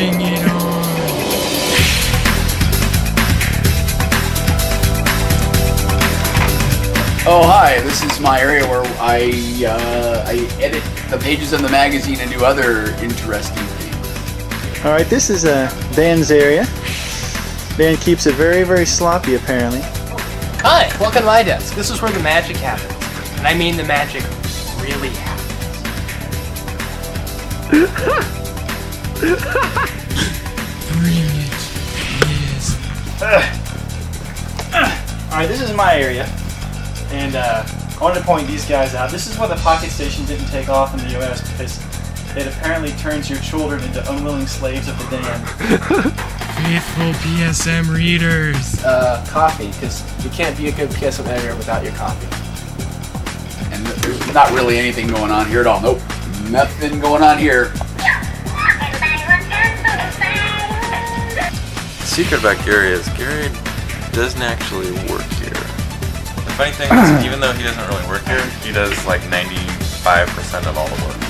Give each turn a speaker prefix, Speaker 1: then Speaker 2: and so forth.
Speaker 1: bring it on. Oh hi! This is my area where I uh, I edit the pages of the magazine and do other interesting things.
Speaker 2: All right, this is uh, Dan's area. Dan keeps it very, very sloppy, apparently.
Speaker 3: Hi, welcome to my desk. This is where the magic happens. And I mean the magic really happens.
Speaker 4: Brilliant. Yes.
Speaker 2: All right, this is my area, and uh, I wanted to point these guys out. This is why the Pocket Station didn't take off in the U.S. because it apparently turns your children into unwilling slaves of the dam.
Speaker 4: Faithful PSM readers.
Speaker 3: Uh, coffee, because you can't be a good PSM editor without your coffee.
Speaker 1: And there's not really anything going on here at all. Nope, nothing going on here.
Speaker 5: Secret about Gary is Gary doesn't actually work here. The funny thing is, even though he doesn't really work here, he does like 95% of all the work.